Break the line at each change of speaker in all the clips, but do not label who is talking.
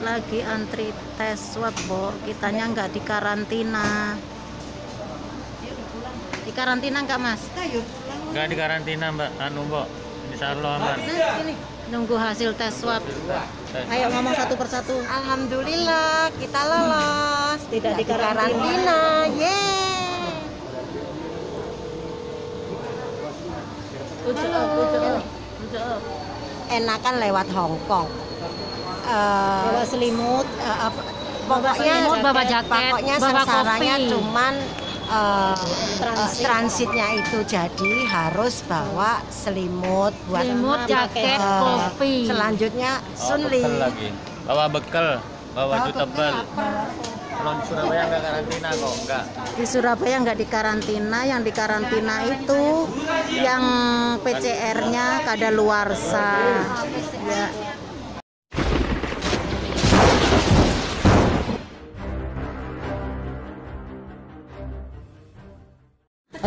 lagi antri tes swab bo. Kitanya nggak di karantina di karantina nggak mas?
Enggak di karantina mbak, anu mbak. Insya Allah aman
nunggu hasil tes swab. Ayo ngomong satu persatu. Alhamdulillah kita lolos. Tidak di karantina yeay.
Enakan lewat Hong
Bawa
Eh,
selimut
eh, apa,
Bawa
pokoknya
selimut, bawa jaket,
pokoknya
bawa
sengsaranya
kopi.
cuman eh,
Transit.
eh, transitnya itu jadi harus bawa selimut buat
Selimut,
eh,
jaket, kopi.
Selanjutnya
Bawa
Sunli.
bekal lagi Bawa bekal, bawa baju tebal Kalau di Surabaya enggak karantina kok, enggak
di Surabaya nggak di karantina yang di karantina itu yang PCR-nya kadaluarsa ya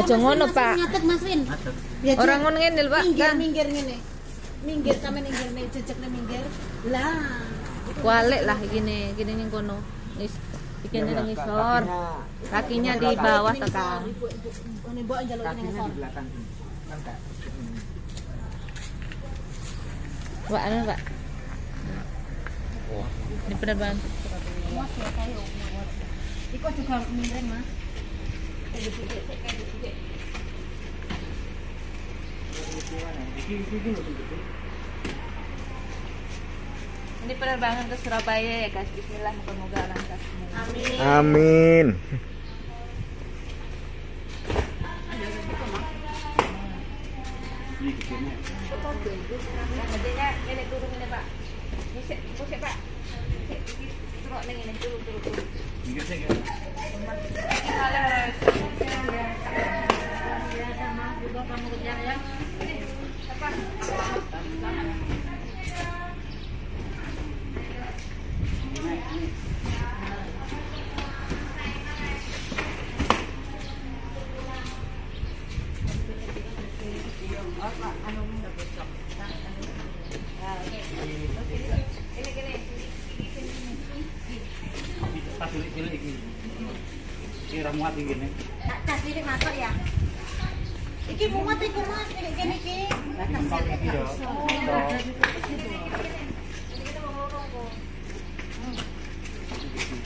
Aja ngono, Pak.
Nyatet Mas Win.
Orang ngono ngene lho, Pak.
minggir minggir ngene. Minggir sampe minggir nih jejekne minggir. Lah.
Kualik lah gini, gini ning kono. Wis bikin ning ngisor. Kakinya di bawah tekan.
Ini mbok njaluk ning ngisor.
Pak, anu, Pak. Ini benar banget.
Iko juga miring Mas.
Ini penerbangan ke Surabaya ya guys. Bismillah moga-moga lancar semua.
Amin.
Nantinya ini turun ini Pak. Busik, busik Pak. Busik, turun ning ini turun turun turun. Halo.
Pas cilik-cilik iki Kira muat iki nih
Tas ini masuk ya. Iki mumet iku Mas, ini kene iki.
iki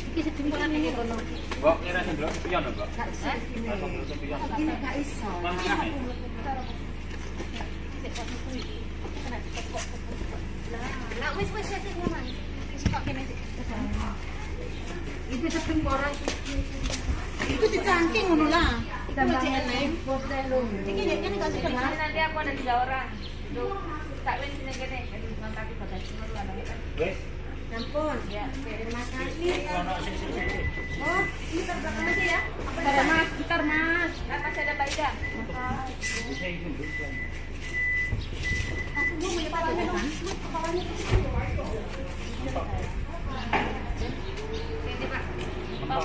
Iki sedimpulan ini kono.
Kira blok pion
Ini gak iso.
Ya?
Lah wis wis kok kene sedimpulan. Itu dicangking ngono lah. Tambah enek. Iki ya kene gak sih
Ini nanti aku ada tiga orang. Tuh, tak win sini gini. Jadi kontak di bagasi ada kita.
Wes
Ampun.
Ya,
Terima kasih. Oh, ini terbelakang aja ya.
Bentar mas, bentar mas. Kan masih ada
lho
Aku mau punya kepalanya dong
Sini Pak. Oh.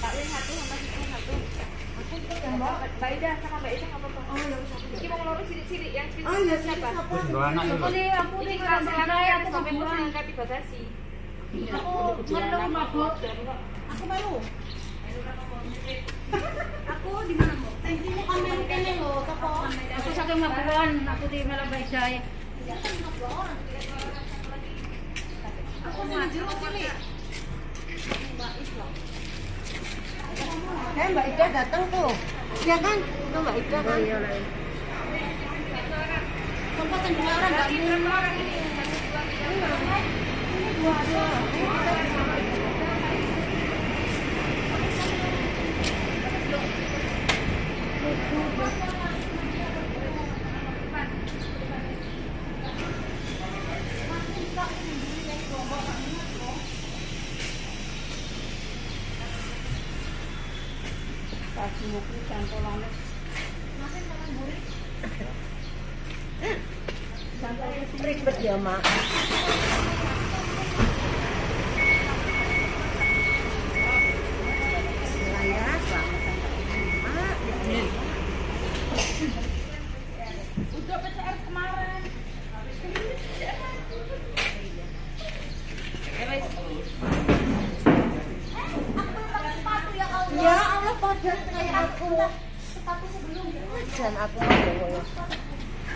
Pak Win satu sama Ibu satu. Mbak Ida sama Mbak Ida nggak apa-apa. Oh ya Ini mau ngelurus sidik-sidik yang sidik
Oh iya,
siapa?
Wes nggo anak lho
Boleh aku nih kelas sana ya aku sampai mau angkat di bagasi.
Aku malu mabuk. Aku malu. Aku di mana, Mbok? Thank you kamera kene toko.
Aku saking mabuan, aku di Mela Baidai.
Aku sini jero sini.
Eh Mbak Ida datang tuh. Ya kan? Itu Mbak Ida kan.
Sempat dua orang enggak
Ribet ya, Mak.
Udah PCR kemarin.
Ya Allah, pada kayak aku. Dan aku mau bawa.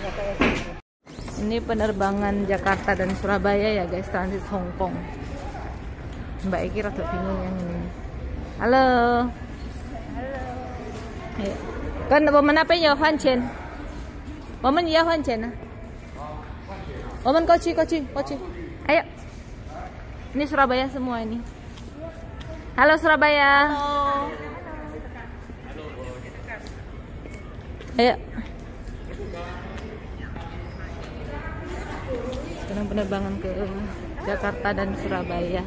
Ya kayak gitu
ini penerbangan Jakarta dan Surabaya ya guys. Transit Hong Kong. Mbak Eki rada bingung yang ini. Halo. Halo. Kan woman apa ya Huan Chen? Woman ya Huan Chen ah. woman koci koci koci ayo. Ini Surabaya semua ini. Halo Surabaya. Halo. Ayo. Sekarang penerbangan ke Jakarta dan Surabaya.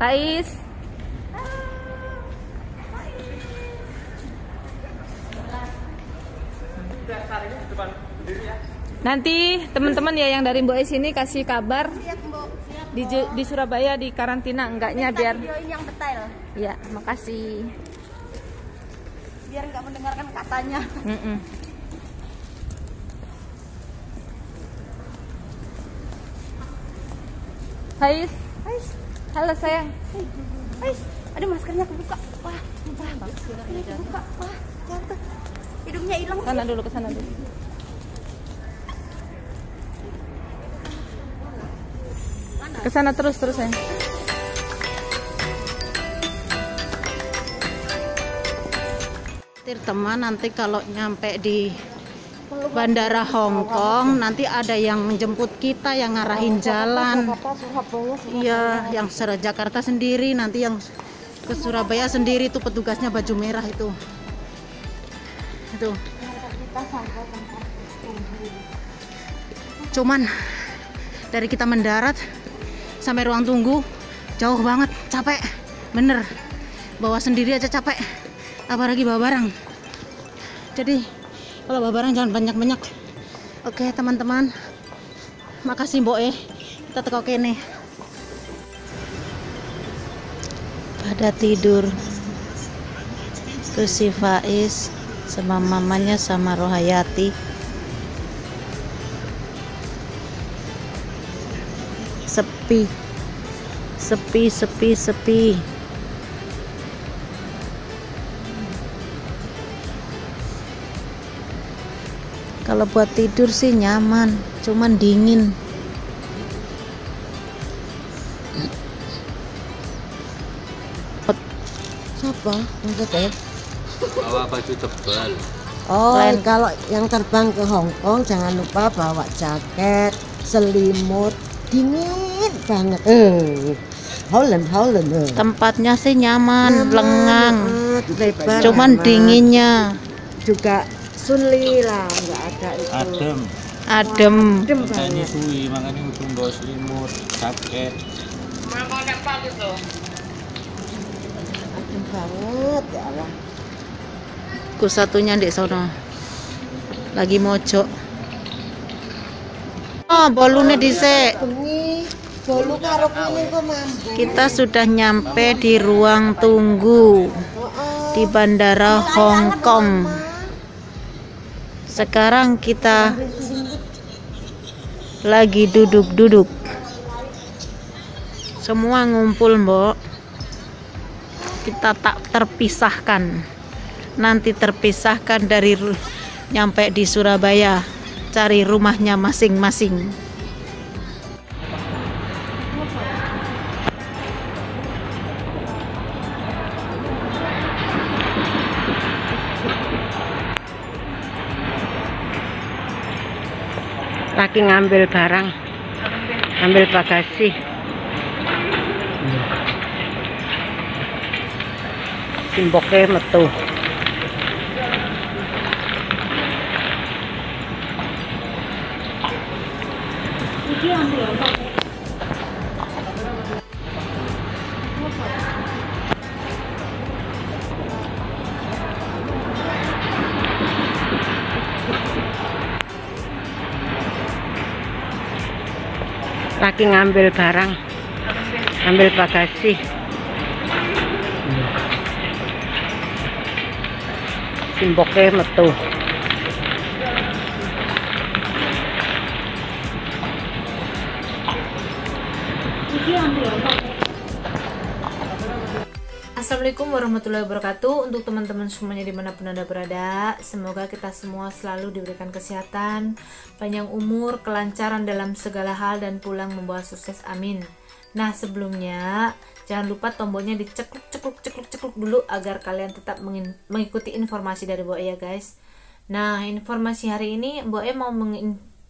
Pais. Nanti teman-teman ya yang dari Mbok sini kasih kabar di di Surabaya di karantina enggaknya biar
Videoin yang detail,
ya makasih.
Biar nggak mendengarkan katanya.
Mm-mm. Pais.
Guys,
Halo sayang.
guys, ada maskernya kebuka. Wah, wah, maskernya kebuka. Wah, jatuh. Hidungnya hilang.
Sana dulu ke sana dulu. Ke sana terus terus sayang.
Tir teman nanti kalau nyampe di Bandara Hong Kong nanti ada yang menjemput kita yang ngarahin jalan. Iya, yang se Jakarta sendiri nanti yang ke Surabaya sendiri tuh petugasnya baju merah itu. Itu. Cuman dari kita mendarat sampai ruang tunggu jauh banget, capek. Bener. Bawa sendiri aja capek. Apalagi bawa barang. Jadi kalau bawa barang jangan banyak-banyak. Oke, teman-teman. Makasih Mbok eh. Kita teko kene. Pada tidur. Terus si Faiz sama mamanya sama Rohayati. Sepi. Sepi, sepi, sepi. Kalau buat tidur sih nyaman, cuman dingin.
Siapa? Maksudnya?
Bawa baju tebal.
Oh,
Lain.
kalau yang terbang ke Hong Kong jangan lupa bawa jaket, selimut, dingin banget. Eh, Holland, Holland. eh.
Tempatnya sih nyaman,
Nyaman
lengang.
lebar,
Cuman
nyaman.
dinginnya
juga sunli lah, nggak ada itu.
Adem.
adem.
Adem
Kita
banget.
nyusui, makanya kudu bawa selimut, jaket.
Adem banget ya Allah.
Ku satunya di sono. Lagi mojok. Oh, bolune dhisik.
Bolu karo kuning kok mambu.
Kita sudah nyampe di ruang tunggu di Bandara Hong Kong. Sekarang kita lagi duduk-duduk. Semua ngumpul, Mbok. Kita tak terpisahkan. Nanti terpisahkan dari nyampe di Surabaya. Cari rumahnya masing-masing.
lagi ngambil barang. Ngambil bagasi. Iya. Simboknya metu. Lagi ngambil barang. Ambil bagasi. Simboke metu
Assalamualaikum warahmatullahi wabarakatuh. Untuk teman-teman semuanya di mana pun anda berada Semoga kita semua selalu diberikan kesehatan Panjang umur, kelancaran dalam segala hal Dan pulang membawa sukses, amin. Nah sebelumnya Jangan lupa tombolnya dicekluk cekluk cekluk cekluk dulu Agar kalian tetap mengikuti informasi dari Bu ya guys. Nah informasi hari ini Bu E mau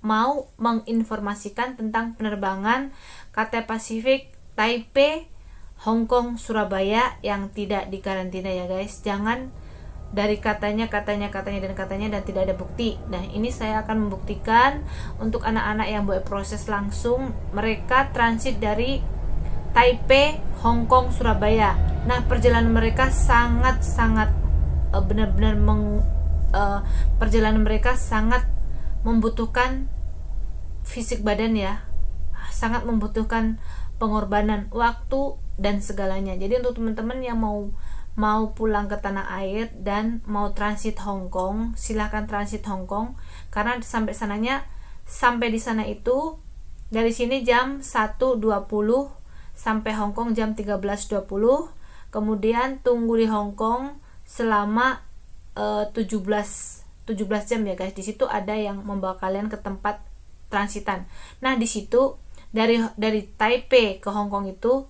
mau menginformasikan tentang penerbangan KT Pasifik Taipei Hong Kong, Surabaya yang tidak dikarantina ya guys. Jangan dari katanya, katanya, katanya dan katanya dan tidak ada bukti. Nah, ini saya akan membuktikan untuk anak-anak yang buat proses langsung mereka transit dari Taipei, Hong Kong, Surabaya. Nah, perjalanan mereka sangat-sangat uh, benar-benar meng uh, perjalanan mereka sangat membutuhkan fisik badan ya. Sangat membutuhkan pengorbanan waktu dan segalanya. Jadi untuk teman-teman yang mau mau pulang ke tanah air dan mau transit Hong Kong, silahkan transit Hong Kong. Karena sampai sananya sampai di sana itu dari sini jam 1.20 sampai Hong Kong jam 13.20 kemudian tunggu di Hong Kong selama uh, 17 17 jam ya guys. Di situ ada yang membawa kalian ke tempat transitan. Nah di situ dari dari Taipei ke Hong Kong itu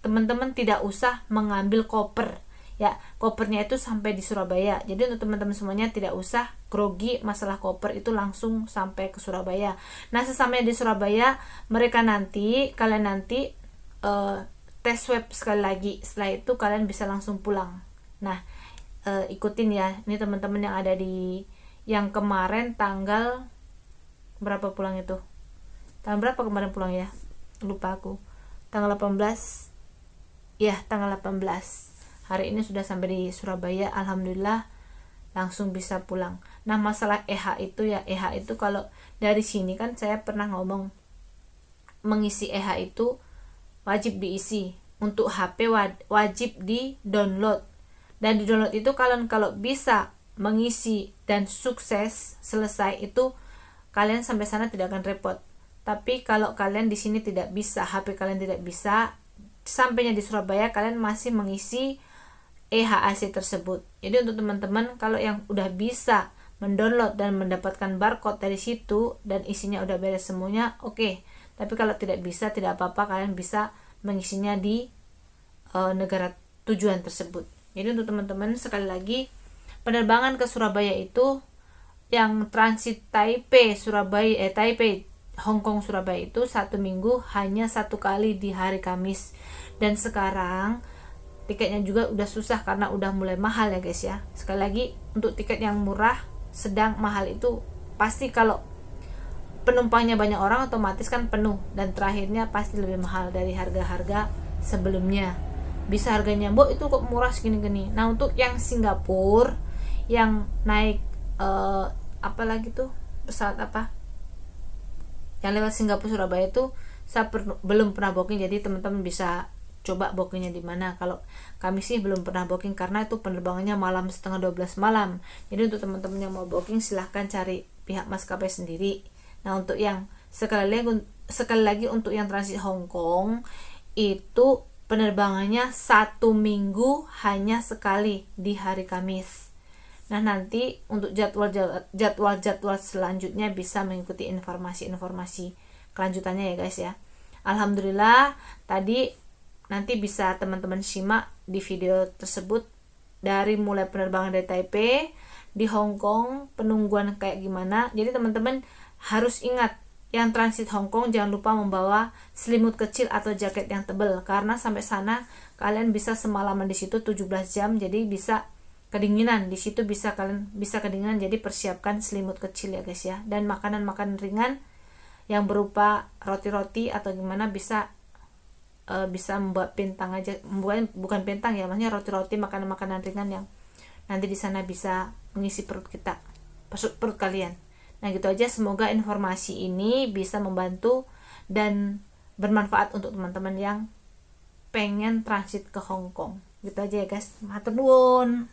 teman-teman tidak usah mengambil koper. Ya kopernya itu sampai di Surabaya. Jadi untuk teman-teman semuanya tidak usah grogi masalah koper itu langsung sampai ke Surabaya. Nah sesamanya di Surabaya mereka nanti kalian nanti uh, tes swab sekali lagi. Setelah itu kalian bisa langsung pulang. Nah uh, ikutin ya. Ini teman-teman yang ada di yang kemarin tanggal berapa pulang itu? Tanggal berapa kemarin pulang ya? Lupa aku. Tanggal 18 ya tanggal 18 hari ini sudah sampai di Surabaya Alhamdulillah langsung bisa pulang. Nah masalah EH itu ya EH itu kalau dari sini kan saya pernah ngomong mengisi EH itu wajib diisi. Untuk HP wajib di download dan di download itu kalian kalau bisa mengisi dan sukses selesai itu kalian sampai sana tidak akan repot. Tapi kalau kalian di sini tidak bisa HP kalian tidak bisa sampainya di Surabaya kalian masih mengisi EHAC tersebut. Jadi untuk teman-teman kalau yang udah bisa mendownload dan mendapatkan barcode dari situ dan isinya udah beres semuanya, oke. Okay. Tapi kalau tidak bisa tidak apa-apa kalian bisa mengisinya di uh, negara tujuan tersebut. Jadi untuk teman-teman sekali lagi penerbangan ke Surabaya itu yang transit Taipei Surabaya eh Taipei Hong Kong Surabaya itu satu minggu hanya satu kali di hari Kamis. Dan sekarang tiketnya juga udah susah karena udah mulai mahal ya guys ya. Sekali lagi untuk tiket yang murah sedang mahal itu pasti kalau penumpangnya banyak orang otomatis kan penuh. Dan terakhirnya pasti lebih mahal dari harga-harga sebelumnya. Bisa harganya bu itu kok murah segini-gini. Nah untuk yang Singapura yang naik uh, apa lagi tuh? Pesawat apa yang lewat Singapura Surabaya itu saya per, belum pernah booking jadi teman-teman bisa coba bookingnya di mana. Kalau kami sih belum pernah booking karena itu penerbangannya malam setengah 12 malam. Jadi untuk teman-teman yang mau booking silahkan cari pihak maskapai sendiri. Nah untuk yang sekali lagi sekali lagi untuk yang transit Hong Kong itu penerbangannya satu minggu hanya sekali di hari Kamis Nah, nanti untuk jadwal-jadwal selanjutnya bisa mengikuti informasi-informasi kelanjutannya ya guys ya. Alhamdulillah tadi nanti bisa teman-teman simak di video tersebut dari mulai penerbangan dari Taipei di Hong Kong penungguan kayak gimana. Jadi teman-teman harus ingat yang transit Hong Kong jangan lupa membawa selimut kecil atau jaket yang tebal karena sampai sana kalian bisa semalaman di situ 17 jam jadi bisa kedinginan. Di situ bisa kalian bisa kedinginan. Jadi persiapkan selimut kecil ya guys ya. Dan makanan-makanan ringan yang berupa roti-roti atau gimana bisa uh, bisa membuat pintang aja. Bukan bukan pintang ya maksudnya roti-roti makanan-makanan ringan yang nanti di sana bisa mengisi perut kita perut, perut kalian. Nah gitu aja. Semoga informasi ini bisa membantu dan bermanfaat untuk teman-teman yang pengen transit ke Hong Kong. Gitu aja ya guys. Matur nuwun